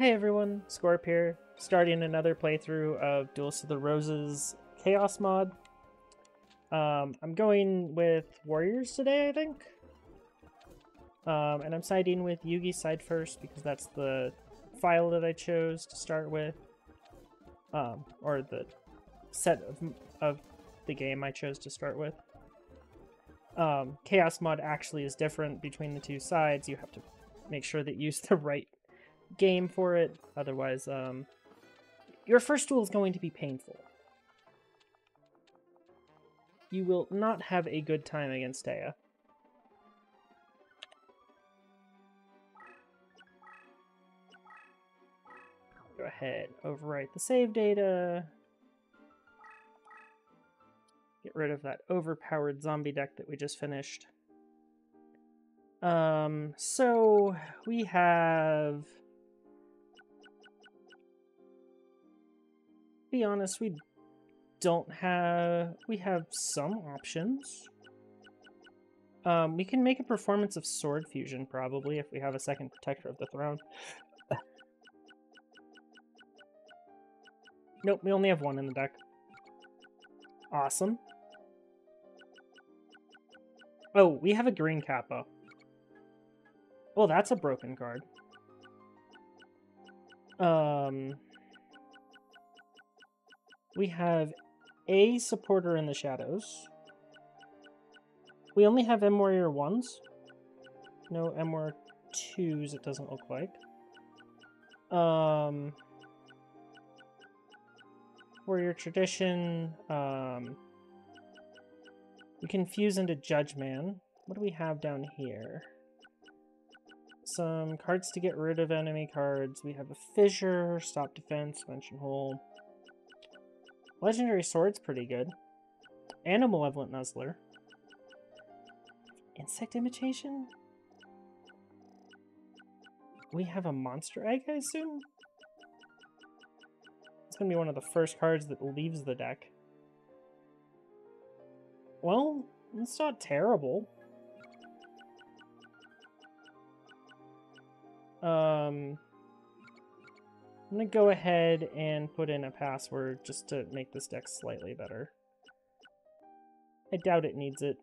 Hey everyone, Scorp here, starting another playthrough of Duelists of the Roses Chaos mod. Um, I'm going with Warriors today, I think. Um, and I'm siding with Yugi side first because that's the file that I chose to start with. Um, or the set of, of the game I chose to start with. Um, Chaos mod actually is different between the two sides. You have to make sure that you use the right game for it. Otherwise, um, your first duel is going to be painful. You will not have a good time against Taya. Go ahead, overwrite the save data. Get rid of that overpowered zombie deck that we just finished. Um, so we have be honest, we don't have... We have some options. Um, we can make a performance of Sword Fusion, probably, if we have a second Protector of the Throne. nope, we only have one in the deck. Awesome. Oh, we have a green Kappa. Oh, that's a broken card. Um we have a supporter in the shadows. We only have M Warrior 1s. No M Warrior 2s, it doesn't look like. Um, Warrior Tradition. Um, we can fuse into Judge Man. What do we have down here? Some cards to get rid of enemy cards. We have a Fissure, Stop Defense, Dimension Hole. Legendary Sword's pretty good. And a Malevolent Nuzzler. Insect Imitation? We have a Monster Egg, I assume? It's gonna be one of the first cards that leaves the deck. Well, it's not terrible. Um, I'm going to go ahead and put in a password just to make this deck slightly better. I doubt it needs it.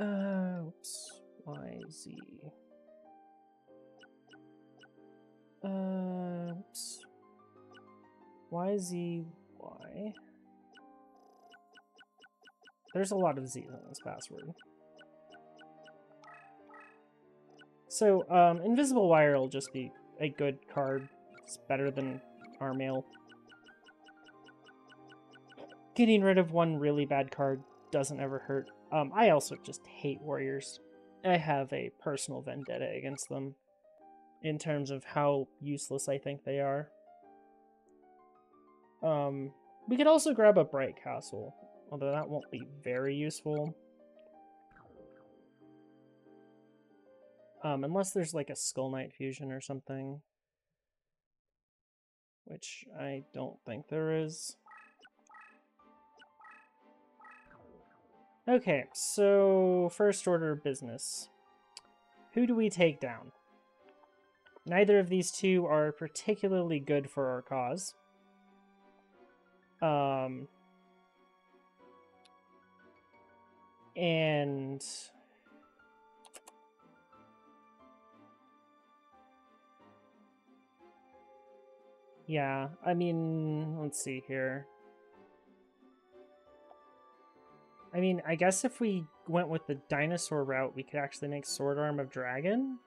Uh, oops. Y, Z. Uh. Y, Z, Y. There's a lot of Z's on this password. So, um, Invisible Wire will just be a good card. It's better than Armaill. Getting rid of one really bad card doesn't ever hurt. Um, I also just hate Warriors. I have a personal vendetta against them in terms of how useless I think they are. Um, we could also grab a Bright Castle, although that won't be very useful. Um, unless there's like a Skull Knight fusion or something. Which I don't think there is. Okay, so first order of business. Who do we take down? Neither of these two are particularly good for our cause. Um, and Yeah, I mean, let's see here. I mean, I guess if we went with the dinosaur route, we could actually make Sword Arm of Dragon.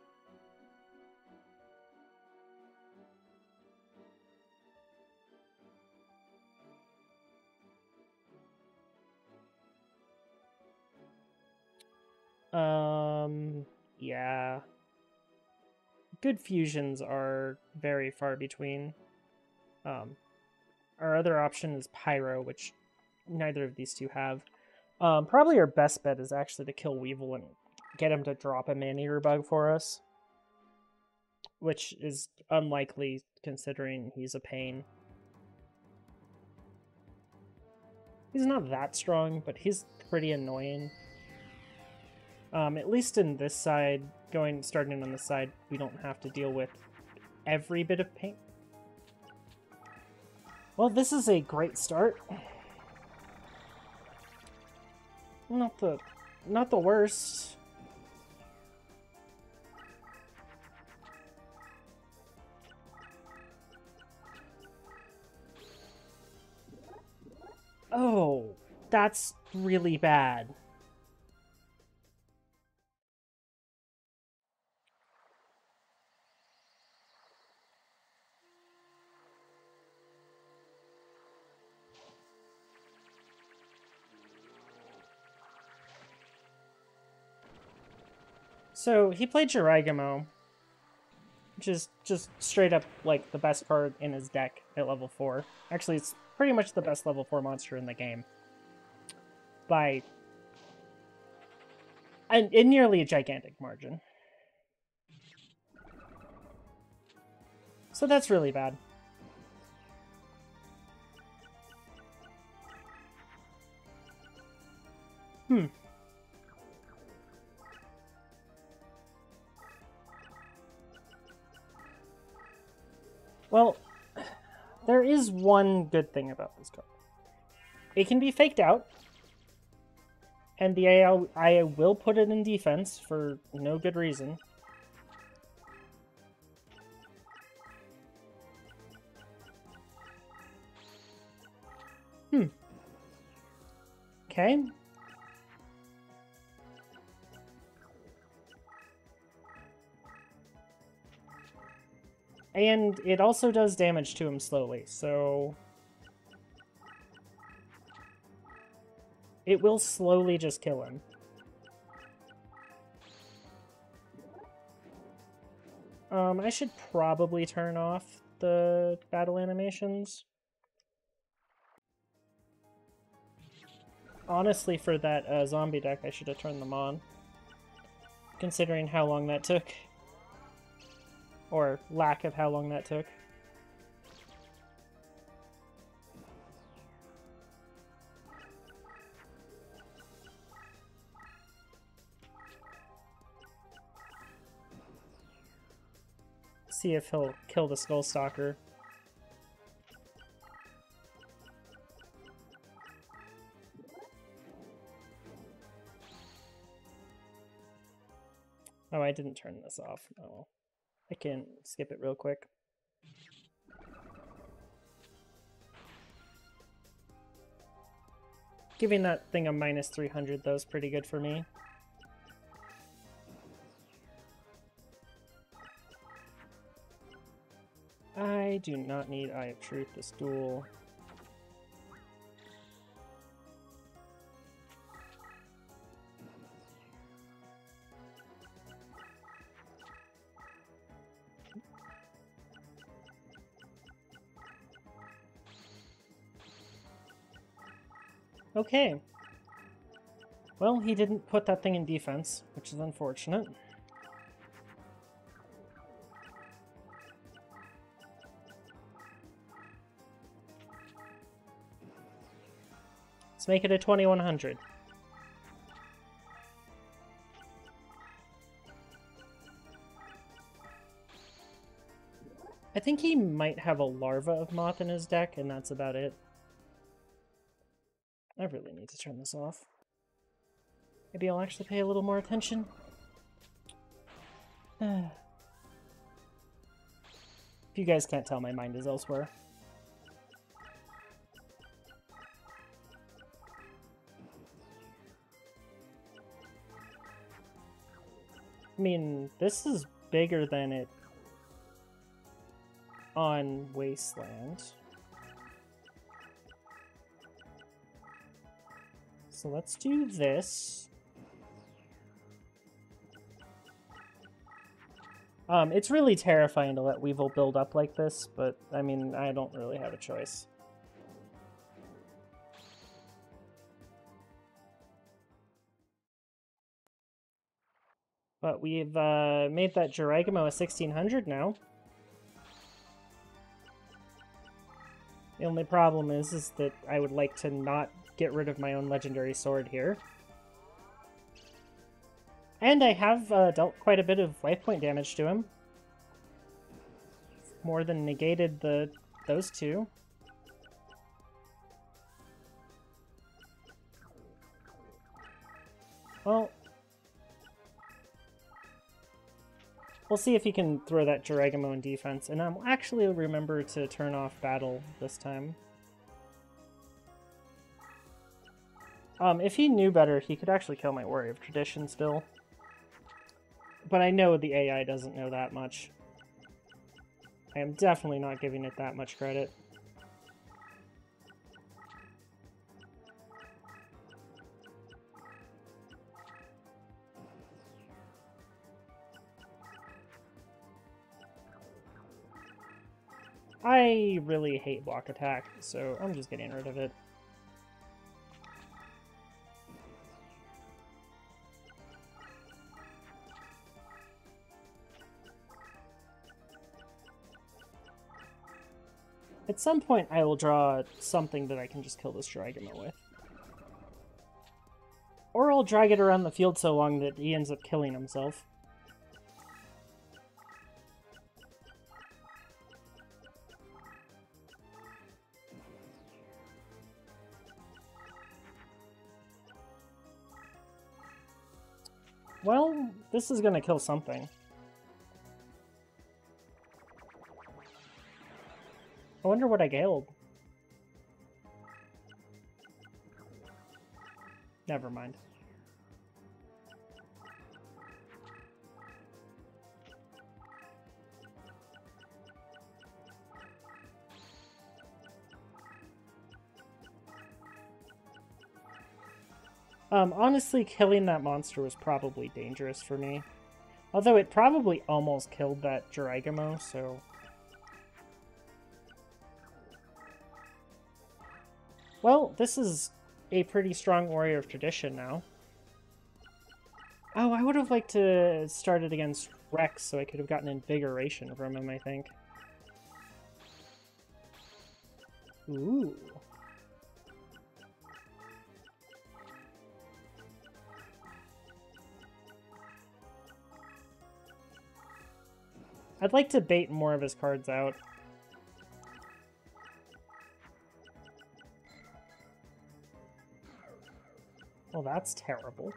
Um, yeah. Good fusions are very far between. Um, our other option is Pyro, which neither of these two have. Um, probably our best bet is actually to kill Weevil and get him to drop a Maneater bug for us. Which is unlikely considering he's a pain. He's not that strong, but he's pretty annoying. Um, at least in this side, going starting on this side, we don't have to deal with every bit of paint. Well, this is a great start. Not the not the worst. Oh, that's really bad. So he played Jirai Gumo, which is just straight up like the best card in his deck at level 4. Actually, it's pretty much the best level 4 monster in the game. By and in nearly a gigantic margin. So that's really bad. Hmm. Well, there is one good thing about this card. It can be faked out, and the AI, I will put it in defense for no good reason. Hmm. Okay. And it also does damage to him slowly, so... It will slowly just kill him. Um, I should probably turn off the battle animations. Honestly, for that uh, zombie deck, I should have turned them on. Considering how long that took. Or lack of how long that took. See if he'll kill the Skull Stalker. Oh, I didn't turn this off. Oh. I can skip it real quick. Giving that thing a minus 300 though is pretty good for me. I do not need Eye of Truth this duel. Okay. Well, he didn't put that thing in defense, which is unfortunate. Let's make it a 2100. I think he might have a larva of moth in his deck, and that's about it. I really need to turn this off. Maybe I'll actually pay a little more attention. if you guys can't tell, my mind is elsewhere. I mean, this is bigger than it on Wasteland. So let's do this. Um, it's really terrifying to let Weevil build up like this, but I mean, I don't really have a choice. But we've uh, made that Jirai Gumo a 1600 now. The only problem is, is that I would like to not get rid of my own legendary sword here. And I have uh, dealt quite a bit of life point damage to him. More than negated the those two. Well, we'll see if he can throw that Jiragamon defense, and I'll actually remember to turn off battle this time. Um, if he knew better, he could actually kill my Warrior of Tradition still. But I know the AI doesn't know that much. I am definitely not giving it that much credit. I really hate block attack, so I'm just getting rid of it. At some point, I will draw something that I can just kill this Dragoma with. Or I'll drag it around the field so long that he ends up killing himself. Well, this is gonna kill something. Wonder what I killed. Never mind. Um, honestly, killing that monster was probably dangerous for me. Although it probably almost killed that Jirai Gumo, so... This is a pretty strong Warrior of Tradition now. Oh, I would have liked to start it against Rex so I could have gotten Invigoration from him, I think. Ooh. I'd like to bait more of his cards out. Well, that's terrible.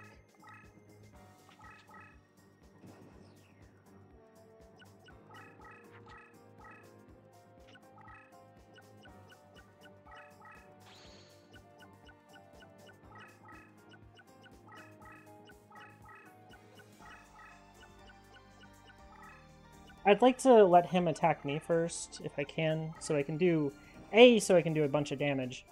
I'd like to let him attack me first, if I can, so I can do... A, so I can do a bunch of damage.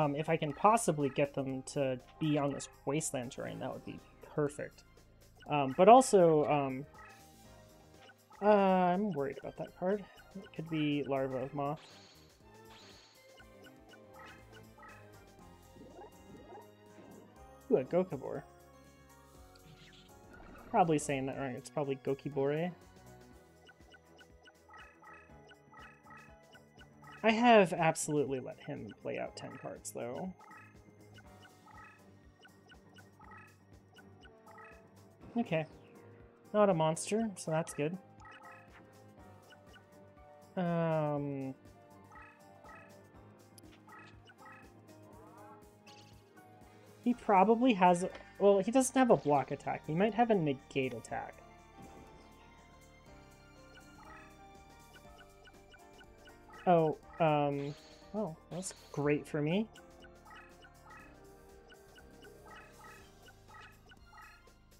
Um, if I can possibly get them to be on this wasteland terrain, that would be perfect. Um, but also, um, uh, I'm worried about that card. It could be Larva of Moth. Ooh, a Gokabor. Probably saying that wrong. It's probably Gokibore. I have absolutely let him play out 10 cards, though. Okay. Not a monster, so that's good. Um... He probably has... Well, he doesn't have a block attack. He might have a negate attack. Oh, um... Oh, that's great for me.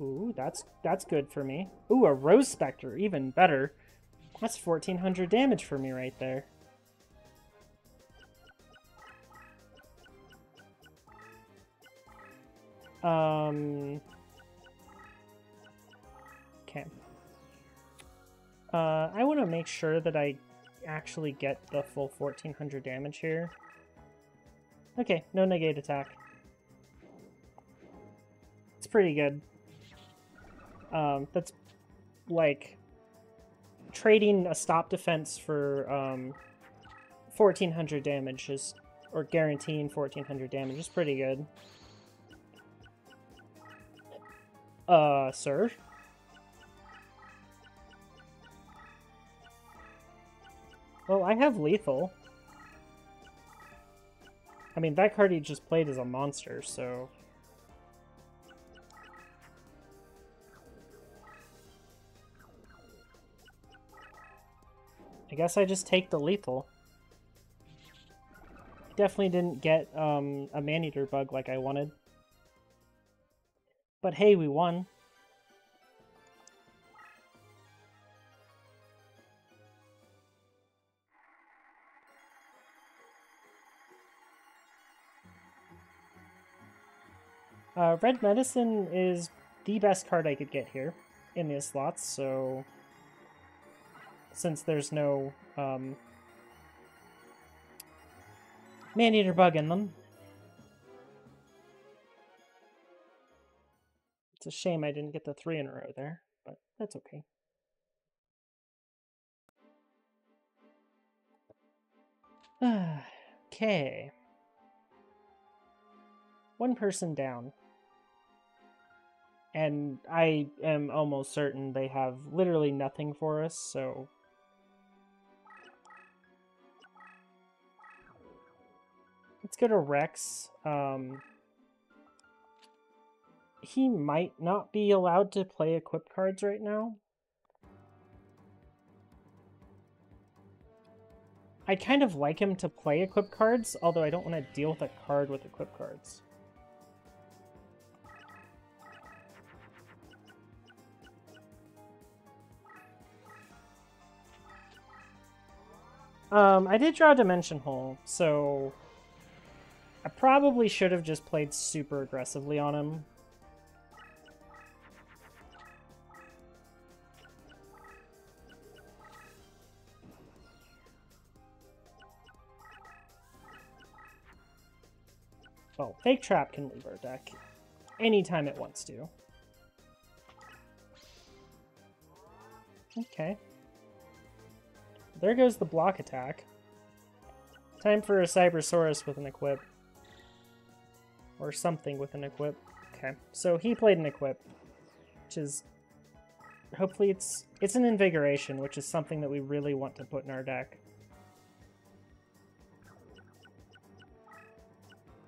Ooh, that's that's good for me. Ooh, a Rose Spectre, even better. That's 1400 damage for me right there. Um. Okay. Uh, I want to make sure that I actually get the full 1400 damage here. Okay, no negate attack. It's pretty good. Um, that's like trading a stop defense for um, 1400 damage is, or guaranteeing 1400 damage is pretty good. Uh, sir? Well, I have lethal. I mean, that card he just played is a monster, so... I guess I just take the lethal. Definitely didn't get um, a Maneater bug like I wanted. But hey, we won. Red Medicine is the best card I could get here in these slots, so since there's no um, Maneater bug in them. It's a shame I didn't get the three in a row there, but that's okay. okay. One person down. And I am almost certain they have literally nothing for us, so Let's go to Rex. Um, he might not be allowed to play equip cards right now. I'd kind of like him to play equip cards, although I don't want to deal with a card with equip cards. Um, I did draw a Dimension Hole, so I probably should have just played super aggressively on him. Well, Fake Trap can leave our deck anytime it wants to. Okay. There goes the block attack. Time for a Cybersaurus with an equip. Or something with an equip. Okay, so he played an equip, which is... Hopefully it's it's an invigoration, which is something that we really want to put in our deck.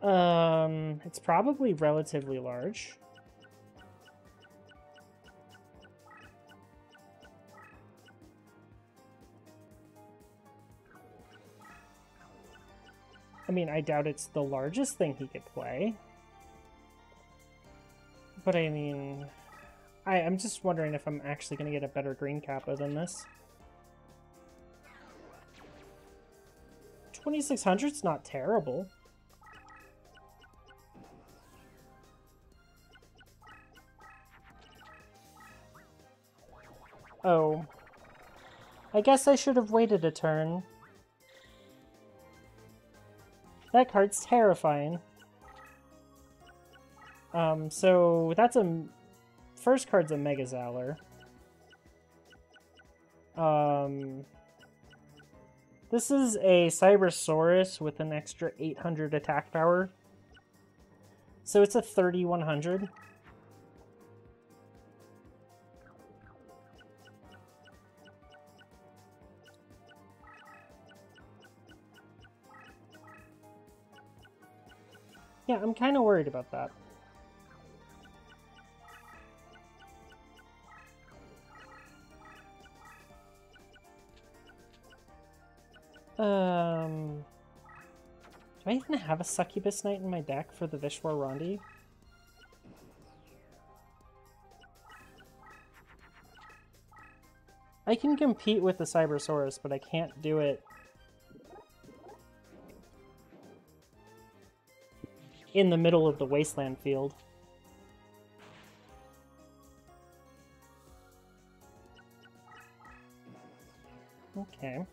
Um, it's probably relatively large. I mean, I doubt it's the largest thing he could play. But I mean, I, I'm just wondering if I'm actually going to get a better green kappa than this. 2600's not terrible. Oh. I guess I should have waited a turn. That card's terrifying. Um, so that's a... First card's a Megazowler. Um, this is a Cybersaurus with an extra 800 attack power. So it's a 3100. Yeah, I'm kind of worried about that. Um, do I even have a Succubus Knight in my deck for the Vishwar Randi? I can compete with the Cybersaurus, but I can't do it in the middle of the wasteland field. Okay.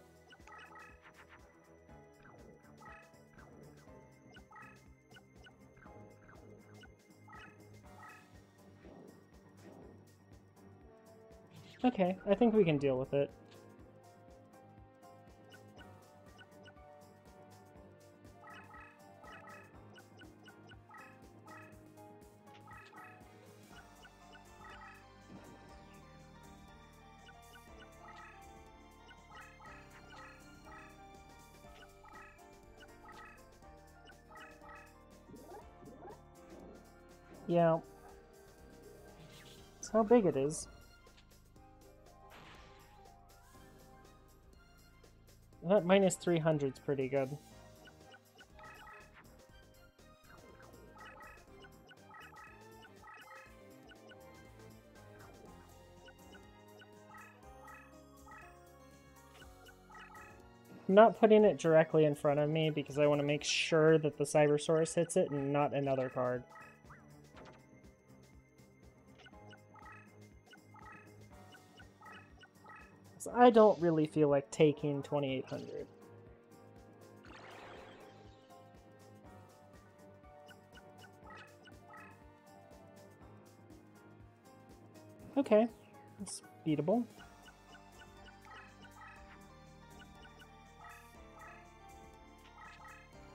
Okay, I think we can deal with it. Yeah. That's how big it is. That minus 300 is pretty good. I'm not putting it directly in front of me because I want to make sure that the Cybersaurus hits it and not another card. So I don't really feel like taking 2800. Okay, that's beatable.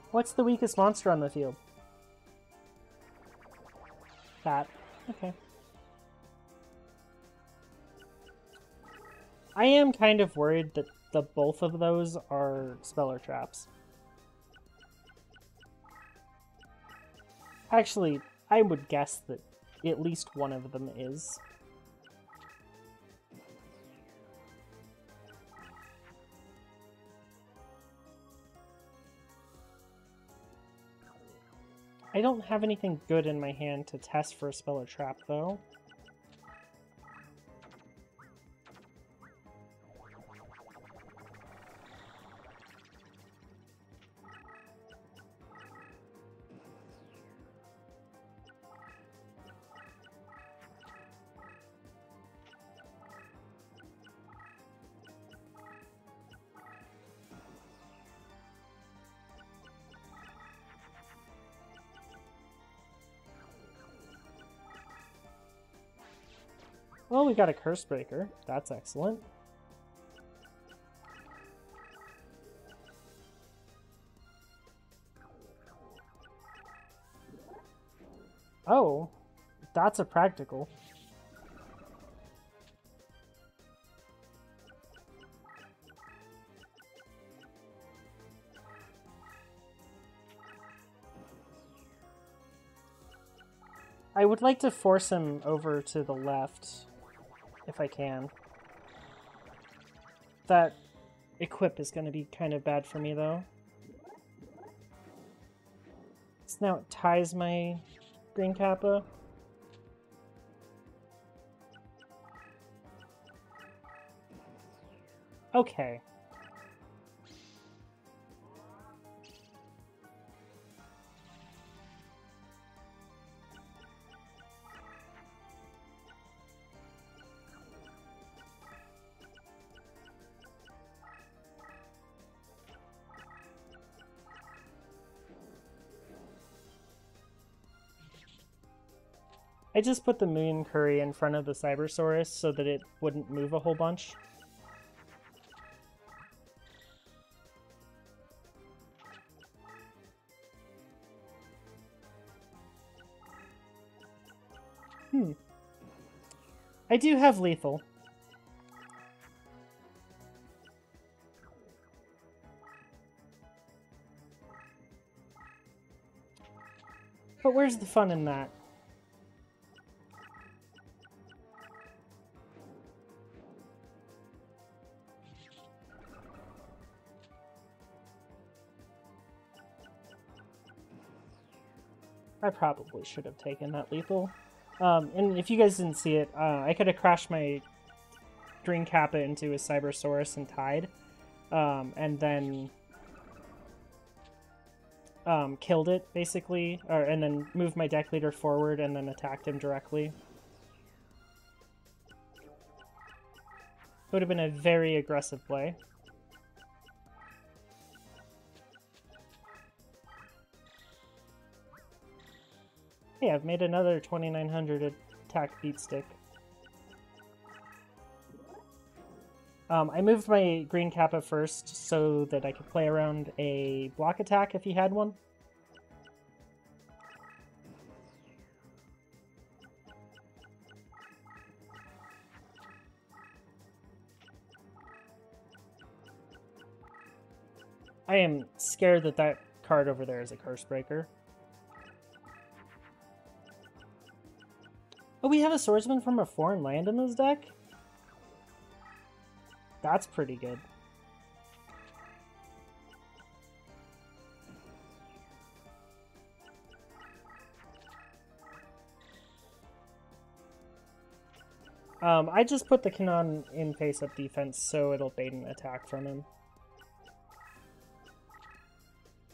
What's the weakest monster on the field? That. Okay. I am kind of worried that the both of those are speller traps. Actually, I would guess that at least one of them is. I don't have anything good in my hand to test for a spell or trap, though. We got a Curse Breaker. That's excellent. Oh, that's a practical. I would like to force him over to the left, if I can. That equip is going to be kind of bad for me, though. So now it ties my green kappa. Okay. I just put the Mooyan Curry in front of the Cybersaurus so that it wouldn't move a whole bunch. Hmm. I do have lethal. But where's the fun in that? I probably should have taken that lethal. Um, and if you guys didn't see it, uh, I could have crashed my Green Kappa into a Cybersaurus and tied. Um, and then um, killed it, basically. Or, and then moved my deck leader forward and then attacked him directly. It would have been a very aggressive play. Hey, I've made another 2900 attack beat stick. Um, I moved my green kappa first so that I could play around a block attack if he had one. I am scared that that card over there is a Curse Breaker. Oh, we have a swordsman from a foreign land in this deck? That's pretty good. Um, I just put the Cannon in face-up defense so it'll bait an attack from him.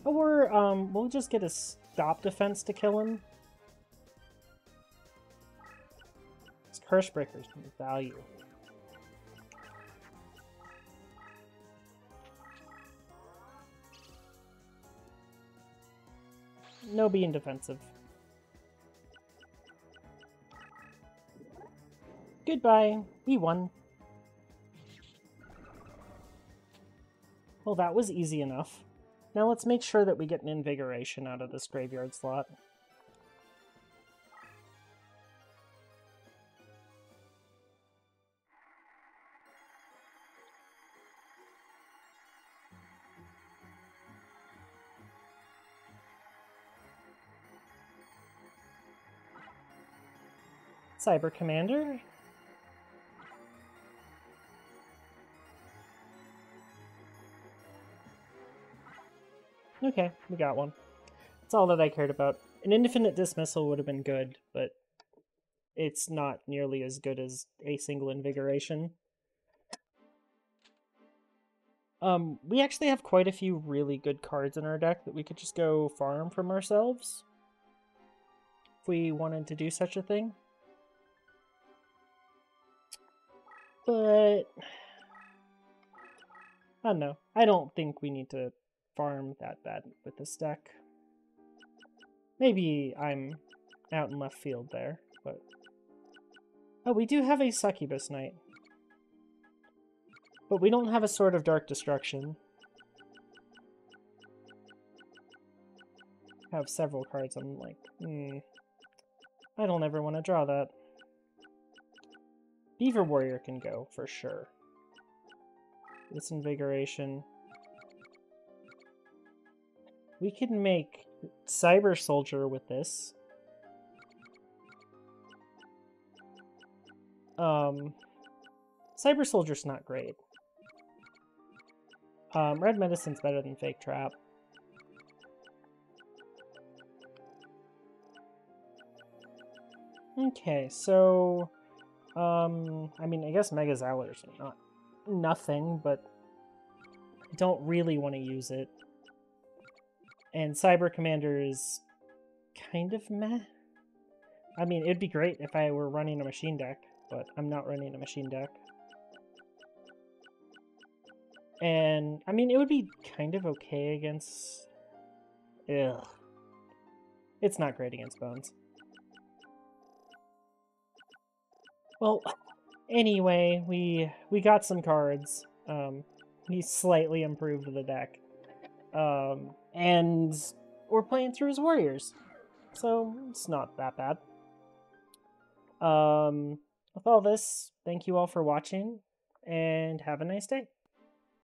Or, um, we'll just get a stop defense to kill him. Curse Breaker's value. No being defensive. Goodbye. We won. Well, that was easy enough. Now let's make sure that we get an Invigoration out of this graveyard slot. Cyber Commander, Okay, we got one. That's all that I cared about. An infinite dismissal would have been good, but it's not nearly as good as a single invigoration. Um, we actually have quite a few really good cards in our deck that we could just go farm from ourselves. If we wanted to do such a thing. But... I don't know. I don't think we need to farm that bad with this deck. Maybe I'm out in left field there, but... Oh, we do have a Succubus Knight. But we don't have a Sword of Dark Destruction. have several cards, I'm like, hmm... I don't ever want to draw that. Beaver Warrior can go, for sure. This Invigoration. We can make Cyber Soldier with this. Um, Cyber Soldier's not great. Um, Red Medicine's better than Fake Trap. Okay, so, um, I mean, I guess Megazowler's not nothing, but I don't really want to use it. And Cyber Commander is kind of meh. I mean, it'd be great if I were running a machine deck, but I'm not running a machine deck. And, I mean, it would be kind of okay against... Ugh. It's not great against Bones. Well, anyway, we we got some cards. Um, we slightly improved the deck. Um, and we're playing through his warriors. So it's not that bad. Um, with all this, thank you all for watching, and have a nice day.